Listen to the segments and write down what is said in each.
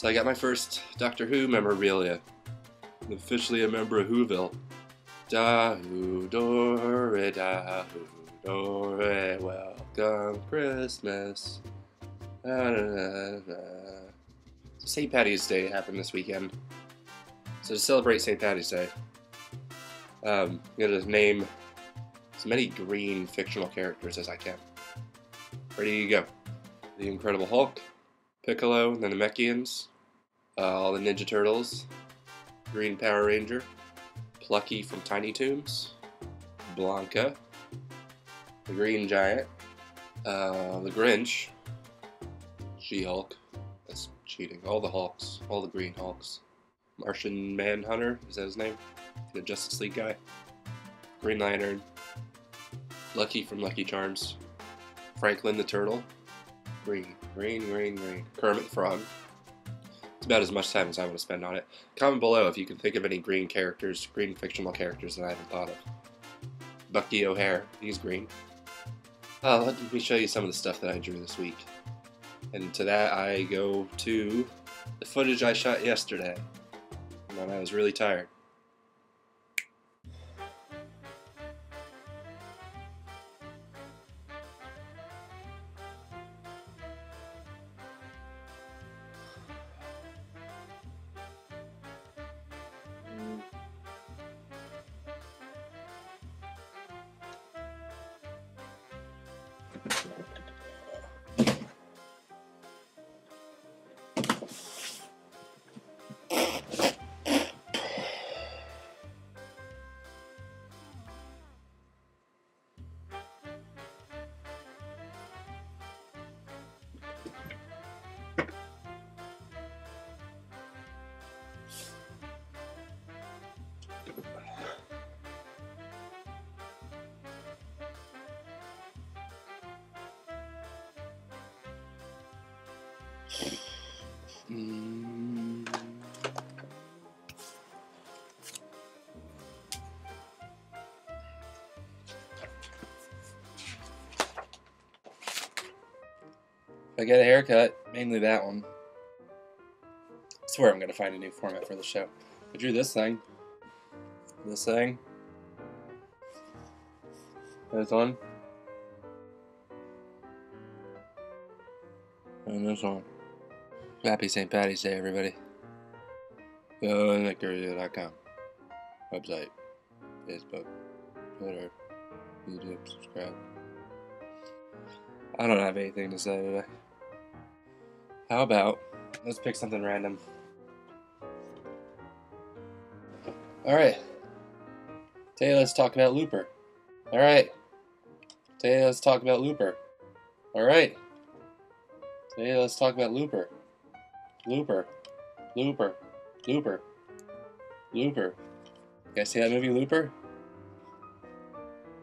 So I got my first Doctor Who memorabilia. I'm officially a member of Whoville. Da Who Dore Da Who Dore Welcome Christmas. Da, da, da, St. Patty's Day happened this weekend. So to celebrate St. Patty's Day, um, I'm gonna name as many green fictional characters as I can. Ready to go. The Incredible Hulk, Piccolo, the Namekians, uh, all the Ninja Turtles, Green Power Ranger, Plucky from Tiny Toons, Blanka, the Green Giant, uh, the Grinch, She-Hulk, that's cheating, all the Hulks, all the Green Hulks, Martian Manhunter, is that his name? The Justice League guy, Green Lantern, Lucky from Lucky Charms, Franklin the Turtle, green, green, green, green, Kermit the Frog. It's about as much time as I want to spend on it. Comment below if you can think of any green characters, green fictional characters that I haven't thought of. Bucky O'Hare, he's green. Uh, let me show you some of the stuff that I drew this week. And to that I go to the footage I shot yesterday when I was really tired. Mm. I get a haircut, mainly that one. I swear I'm to find a new format for the show. I drew this thing. This thing. This one. And this one. Happy St. Patty's Day, everybody. Nickcurcio.com. Website, Facebook, Twitter, YouTube, subscribe. I don't have anything to say today. How about let's pick something random? Alright. Today let's talk about Looper. Alright. Today let's talk about Looper. Alright. Today let's talk about Looper. Looper. Looper. Looper. Looper. You guys see that movie Looper?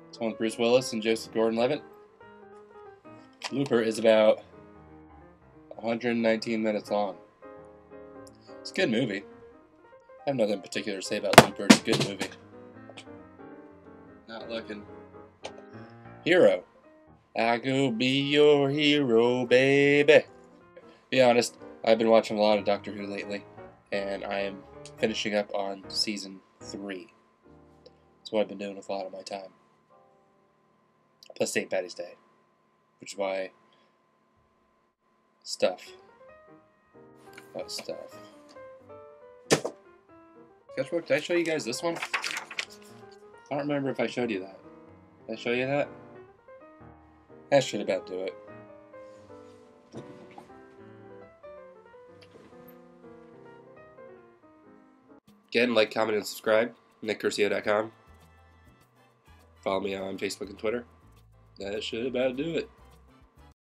It's one with Bruce Willis and Joseph Gordon-Levitt. Looper is about 119 minutes long. It's a good movie. I have nothing particular to say about Looper. It's a good movie. Not looking. Hero. I go be your hero, baby. Be honest, I've been watching a lot of Doctor Who lately, and I am finishing up on season three. That's what I've been doing with a lot of my time. Plus St. Patty's Day, which is why stuff. What stuff? Sketchbook, did I show you guys this one? I don't remember if I showed you that. Did I show you that? That should about do it. Again, like, comment, and subscribe. NickCurcio.com. Follow me on Facebook and Twitter. That should about do it.